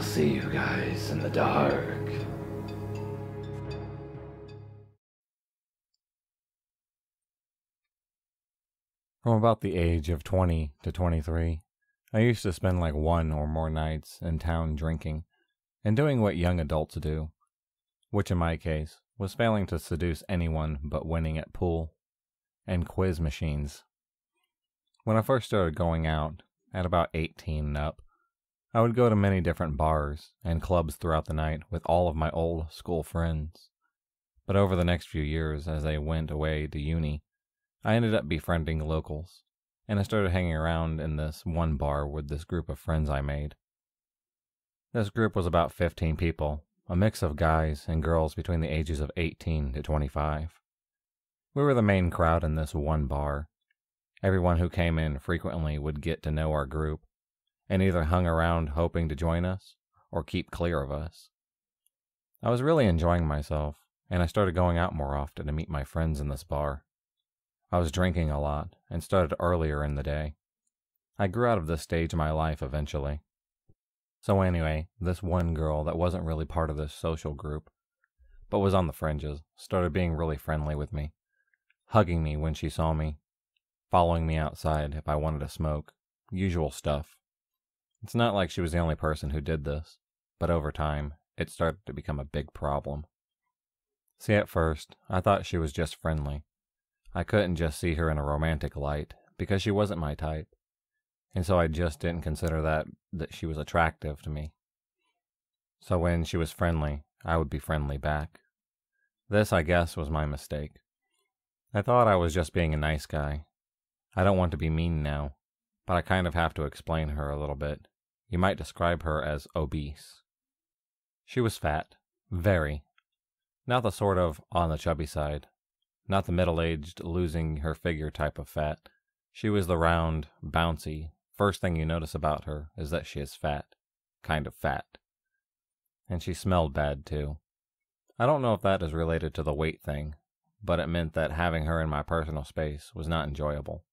I'll see you guys in the dark. From about the age of 20 to 23, I used to spend like one or more nights in town drinking and doing what young adults do, which in my case was failing to seduce anyone but winning at pool and quiz machines. When I first started going out, at about 18 and up, I would go to many different bars and clubs throughout the night with all of my old school friends. But over the next few years, as I went away to uni, I ended up befriending locals, and I started hanging around in this one bar with this group of friends I made. This group was about 15 people, a mix of guys and girls between the ages of 18 to 25. We were the main crowd in this one bar. Everyone who came in frequently would get to know our group and either hung around hoping to join us or keep clear of us. I was really enjoying myself, and I started going out more often to meet my friends in this bar. I was drinking a lot and started earlier in the day. I grew out of this stage of my life eventually. So, anyway, this one girl that wasn't really part of this social group, but was on the fringes, started being really friendly with me, hugging me when she saw me, following me outside if I wanted to smoke, usual stuff. It's not like she was the only person who did this, but over time, it started to become a big problem. See, at first, I thought she was just friendly, I couldn't just see her in a romantic light because she wasn't my type. And so I just didn't consider that that she was attractive to me. So when she was friendly, I would be friendly back. This, I guess, was my mistake. I thought I was just being a nice guy. I don't want to be mean now, but I kind of have to explain her a little bit. You might describe her as obese. She was fat, very. Not the sort of on the chubby side, not the middle aged, losing her figure type of fat. She was the round, bouncy. First thing you notice about her is that she is fat. Kind of fat. And she smelled bad, too. I don't know if that is related to the weight thing, but it meant that having her in my personal space was not enjoyable.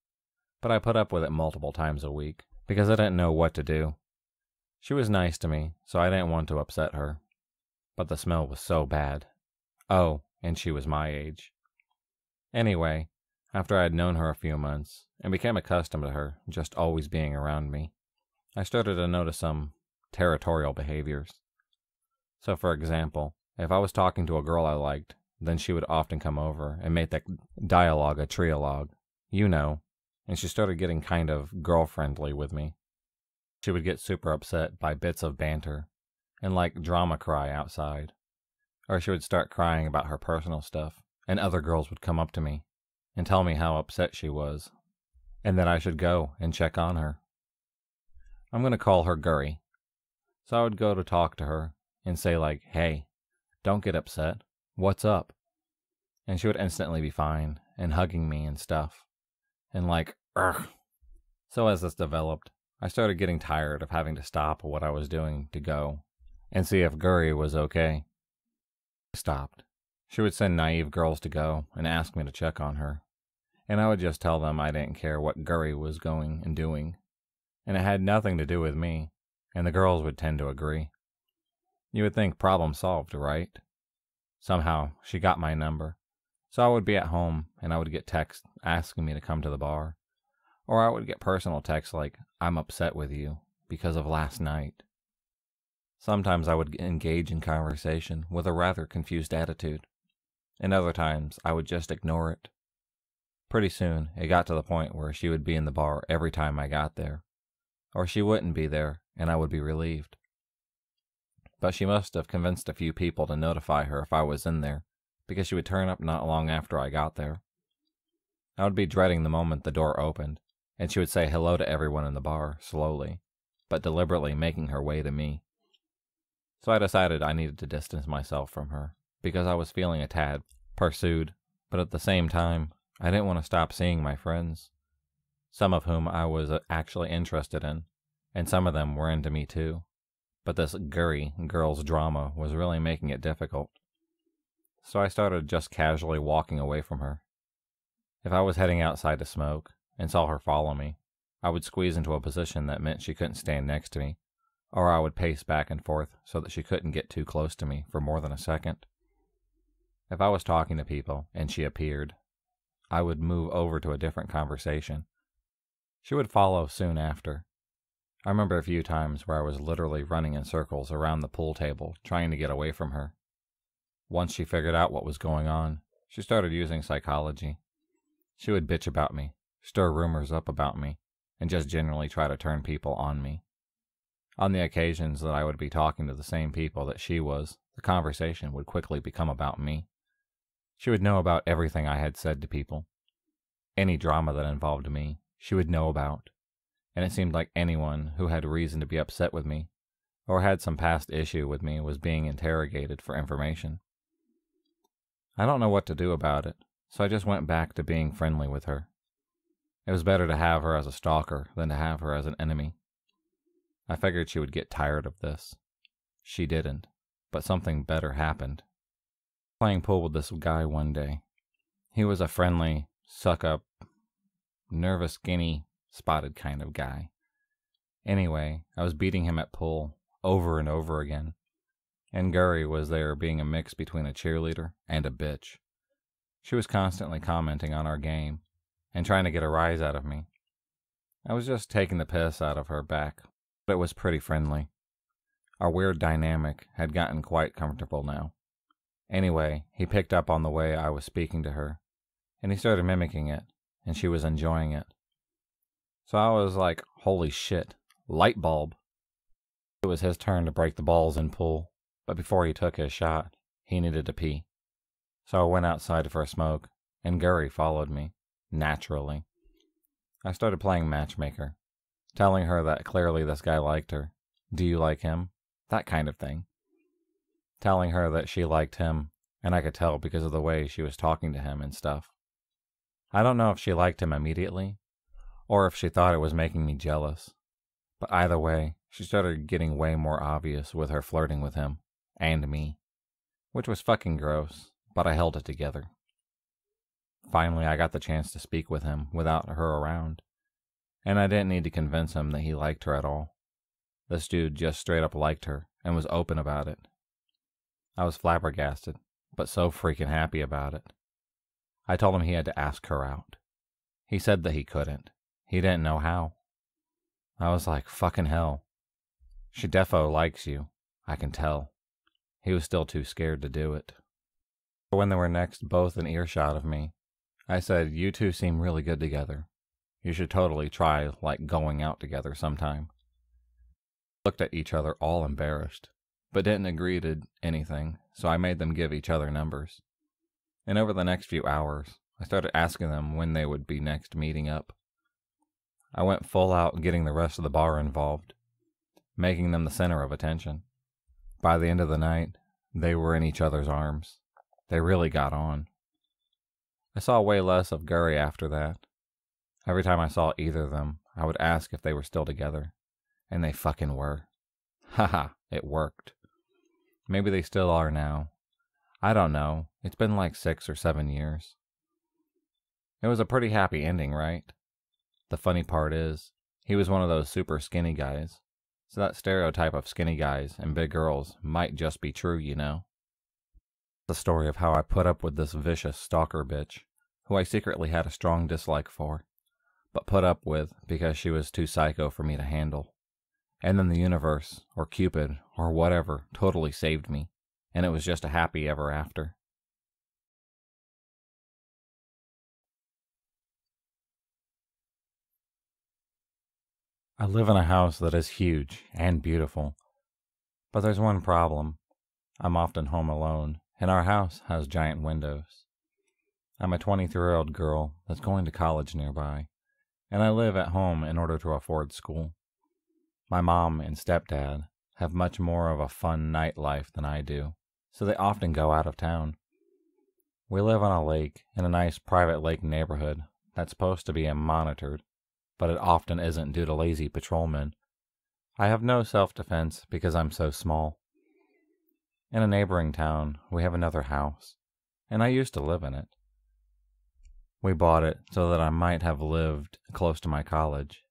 But I put up with it multiple times a week because I didn't know what to do. She was nice to me, so I didn't want to upset her. But the smell was so bad. Oh, and she was my age. Anyway, after I had known her a few months and became accustomed to her just always being around me, I started to notice some territorial behaviors. So, for example, if I was talking to a girl I liked, then she would often come over and make that dialogue a trialogue, you know, and she started getting kind of girl friendly with me. She would get super upset by bits of banter and like drama cry outside, or she would start crying about her personal stuff and other girls would come up to me and tell me how upset she was, and that I should go and check on her. I'm going to call her Gurry. So I would go to talk to her and say, like, hey, don't get upset. What's up? And she would instantly be fine and hugging me and stuff. And like, ugh. So as this developed, I started getting tired of having to stop what I was doing to go and see if Gurry was okay. I stopped she would send naive girls to go and ask me to check on her, and I would just tell them I didn't care what Gurry was going and doing, and it had nothing to do with me, and the girls would tend to agree. You would think problem solved, right? Somehow she got my number, so I would be at home and I would get texts asking me to come to the bar, or I would get personal texts like, I'm upset with you because of last night. Sometimes I would engage in conversation with a rather confused attitude and other times I would just ignore it. Pretty soon, it got to the point where she would be in the bar every time I got there, or she wouldn't be there, and I would be relieved. But she must have convinced a few people to notify her if I was in there, because she would turn up not long after I got there. I would be dreading the moment the door opened, and she would say hello to everyone in the bar, slowly, but deliberately making her way to me. So I decided I needed to distance myself from her because I was feeling a tad pursued, but at the same time, I didn't want to stop seeing my friends, some of whom I was uh, actually interested in, and some of them were into me too. But this Gurry girl's drama was really making it difficult. So I started just casually walking away from her. If I was heading outside to smoke and saw her follow me, I would squeeze into a position that meant she couldn't stand next to me, or I would pace back and forth so that she couldn't get too close to me for more than a second. If I was talking to people and she appeared, I would move over to a different conversation. She would follow soon after. I remember a few times where I was literally running in circles around the pool table trying to get away from her. Once she figured out what was going on, she started using psychology. She would bitch about me, stir rumors up about me, and just generally try to turn people on me. On the occasions that I would be talking to the same people that she was, the conversation would quickly become about me. She would know about everything I had said to people. Any drama that involved me, she would know about. And it seemed like anyone who had reason to be upset with me, or had some past issue with me, was being interrogated for information. I don't know what to do about it, so I just went back to being friendly with her. It was better to have her as a stalker than to have her as an enemy. I figured she would get tired of this. She didn't, but something better happened playing pool with this guy one day. He was a friendly, suck up, nervous, skinny, spotted kind of guy. Anyway, I was beating him at pool over and over again, and Guri was there being a mix between a cheerleader and a bitch. She was constantly commenting on our game and trying to get a rise out of me. I was just taking the piss out of her back, but it was pretty friendly. Our weird dynamic had gotten quite comfortable now. Anyway, he picked up on the way I was speaking to her, and he started mimicking it, and she was enjoying it. So I was like, holy shit, light bulb. It was his turn to break the balls in pool, but before he took his shot, he needed to pee. So I went outside for a smoke, and Guri followed me, naturally. I started playing matchmaker, telling her that clearly this guy liked her. Do you like him? That kind of thing telling her that she liked him, and I could tell because of the way she was talking to him and stuff. I don't know if she liked him immediately, or if she thought it was making me jealous, but either way, she started getting way more obvious with her flirting with him, and me, which was fucking gross, but I held it together. Finally, I got the chance to speak with him without her around, and I didn't need to convince him that he liked her at all. This dude just straight up liked her and was open about it, I was flabbergasted, but so freaking happy about it. I told him he had to ask her out. He said that he couldn't. He didn't know how. I was like, fucking hell. She defo likes you. I can tell. He was still too scared to do it. When they were next both in earshot of me, I said, You two seem really good together. You should totally try, like, going out together sometime. Looked at each other all embarrassed but didn't agree to anything, so I made them give each other numbers. And over the next few hours, I started asking them when they would be next meeting up. I went full out getting the rest of the bar involved, making them the center of attention. By the end of the night, they were in each other's arms. They really got on. I saw way less of Guri after that. Every time I saw either of them, I would ask if they were still together. And they fucking were. Haha, it worked. Maybe they still are now. I don't know. It's been like six or seven years. It was a pretty happy ending, right? The funny part is, he was one of those super skinny guys. So that stereotype of skinny guys and big girls might just be true, you know? The story of how I put up with this vicious stalker bitch, who I secretly had a strong dislike for, but put up with because she was too psycho for me to handle. And then the universe, or Cupid, or whatever, totally saved me, and it was just a happy ever after. I live in a house that is huge and beautiful, but there's one problem. I'm often home alone, and our house has giant windows. I'm a 23 year old girl that's going to college nearby, and I live at home in order to afford school. My mom and stepdad have much more of a fun night life than I do, so they often go out of town. We live on a lake in a nice private lake neighborhood that's supposed to be monitored, but it often isn't due to lazy patrolmen. I have no self defense because I'm so small. In a neighboring town, we have another house, and I used to live in it. We bought it so that I might have lived close to my college,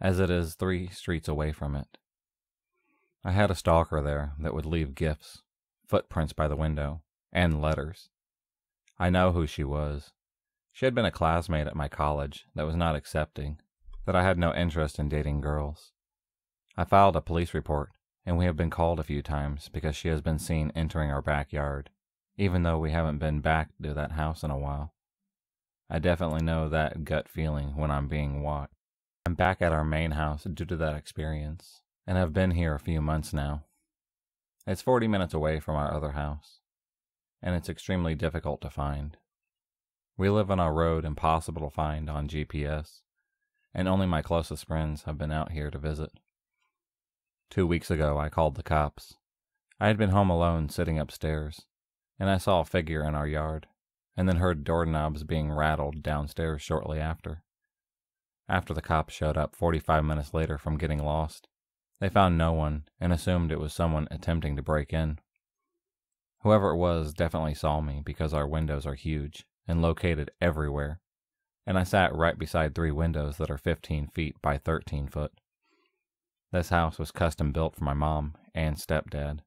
as it is three streets away from it. I had a stalker there that would leave gifts, footprints by the window, and letters. I know who she was. She had been a classmate at my college that was not accepting, that I had no interest in dating girls. I filed a police report, and we have been called a few times because she has been seen entering our backyard, even though we haven't been back to that house in a while. I definitely know that gut feeling when I'm being watched. I'm back at our main house due to that experience, and have been here a few months now. It's 40 minutes away from our other house, and it's extremely difficult to find. We live on a road impossible to find on GPS, and only my closest friends have been out here to visit. Two weeks ago, I called the cops. I had been home alone sitting upstairs, and I saw a figure in our yard, and then heard doorknobs being rattled downstairs shortly after. After the cops showed up 45 minutes later from getting lost, they found no one and assumed it was someone attempting to break in. Whoever it was definitely saw me because our windows are huge and located everywhere, and I sat right beside three windows that are 15 feet by 13 foot. This house was custom built for my mom and stepdad.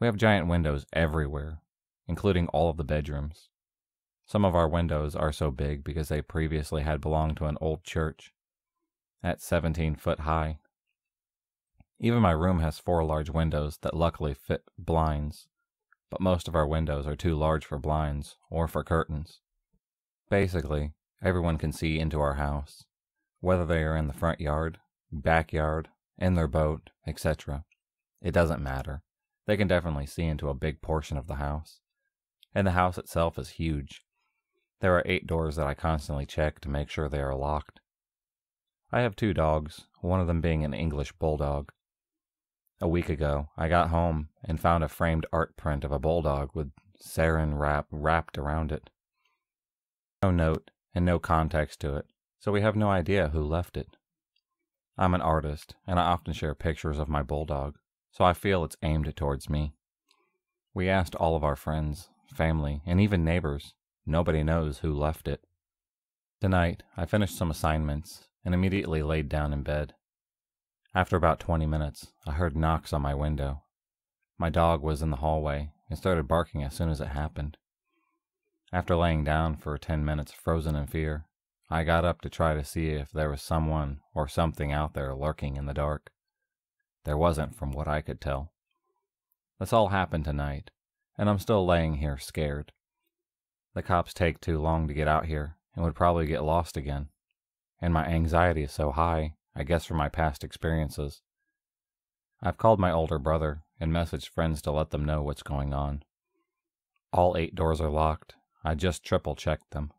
We have giant windows everywhere, including all of the bedrooms. Some of our windows are so big because they previously had belonged to an old church at 17 foot high. Even my room has four large windows that luckily fit blinds, but most of our windows are too large for blinds or for curtains. Basically, everyone can see into our house, whether they are in the front yard, backyard, in their boat, etc. It doesn't matter. They can definitely see into a big portion of the house. And the house itself is huge, there are eight doors that I constantly check to make sure they are locked. I have two dogs, one of them being an English bulldog. A week ago, I got home and found a framed art print of a bulldog with saran wrap wrapped around it. No note and no context to it, so we have no idea who left it. I'm an artist, and I often share pictures of my bulldog, so I feel it's aimed towards me. We asked all of our friends, family, and even neighbors Nobody knows who left it. Tonight, I finished some assignments and immediately laid down in bed. After about 20 minutes, I heard knocks on my window. My dog was in the hallway and started barking as soon as it happened. After laying down for 10 minutes frozen in fear, I got up to try to see if there was someone or something out there lurking in the dark. There wasn't, from what I could tell. This all happened tonight, and I'm still laying here scared. The cops take too long to get out here and would probably get lost again. And my anxiety is so high, I guess from my past experiences. I've called my older brother and messaged friends to let them know what's going on. All eight doors are locked. I just triple checked them.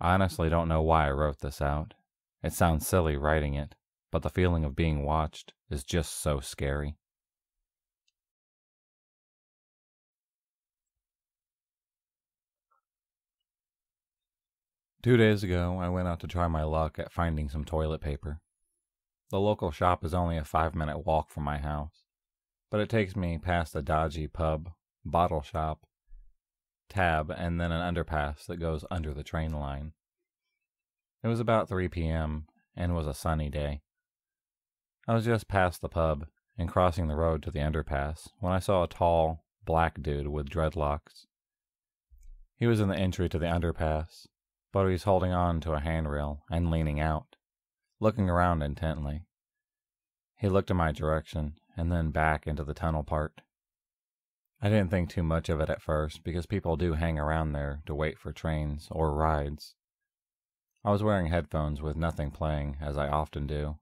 I honestly don't know why I wrote this out. It sounds silly writing it, but the feeling of being watched is just so scary. Two days ago, I went out to try my luck at finding some toilet paper. The local shop is only a five minute walk from my house, but it takes me past a dodgy pub, bottle shop, tab, and then an underpass that goes under the train line. It was about 3 p.m. and was a sunny day. I was just past the pub and crossing the road to the underpass when I saw a tall, black dude with dreadlocks. He was in the entry to the underpass but he's holding on to a handrail and leaning out, looking around intently. He looked in my direction and then back into the tunnel part. I didn't think too much of it at first because people do hang around there to wait for trains or rides. I was wearing headphones with nothing playing, as I often do.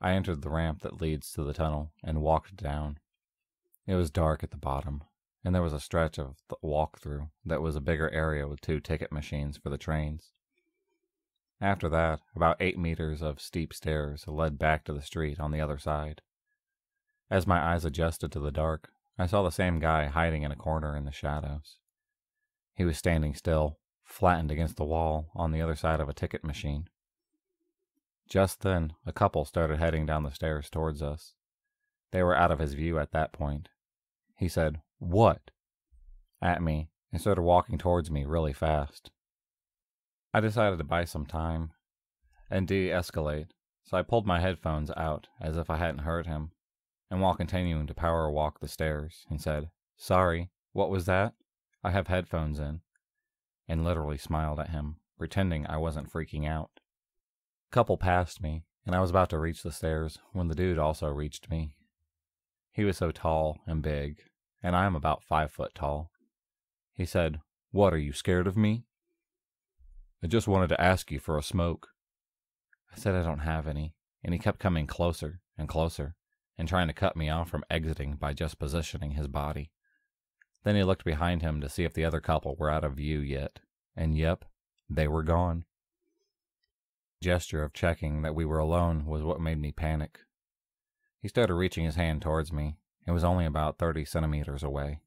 I entered the ramp that leads to the tunnel and walked down. It was dark at the bottom, and there was a stretch of walk-through that was a bigger area with two ticket machines for the trains. After that, about eight meters of steep stairs led back to the street on the other side. As my eyes adjusted to the dark, I saw the same guy hiding in a corner in the shadows. He was standing still, flattened against the wall on the other side of a ticket machine. Just then, a couple started heading down the stairs towards us. They were out of his view at that point. He said, what? At me and started walking towards me really fast. I decided to buy some time and de escalate, so I pulled my headphones out as if I hadn't heard him. and while continuing to power walk the stairs, he said, Sorry, what was that? I have headphones in, and literally smiled at him, pretending I wasn't freaking out. A couple passed me, and I was about to reach the stairs when the dude also reached me. He was so tall and big, and I am about five foot tall. He said, What, are you scared of me? I just wanted to ask you for a smoke. I said I don't have any, and he kept coming closer and closer and trying to cut me off from exiting by just positioning his body. Then he looked behind him to see if the other couple were out of view yet, and yep, they were gone. The gesture of checking that we were alone was what made me panic. He started reaching his hand towards me. It was only about 30 centimeters away.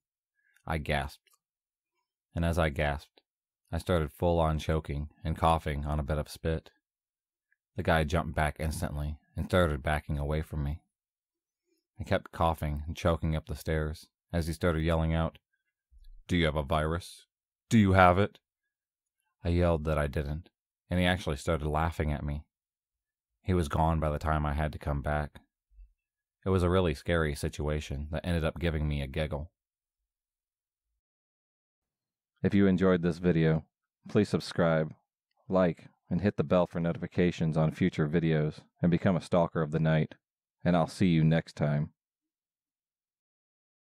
I gasped. And as I gasped, I started full on choking and coughing on a bit of spit. The guy jumped back instantly and started backing away from me. I kept coughing and choking up the stairs as he started yelling out, Do you have a virus? Do you have it? I yelled that I didn't, and he actually started laughing at me. He was gone by the time I had to come back. It was a really scary situation that ended up giving me a giggle. If you enjoyed this video, please subscribe, like, and hit the bell for notifications on future videos and become a stalker of the night. And I'll see you next time.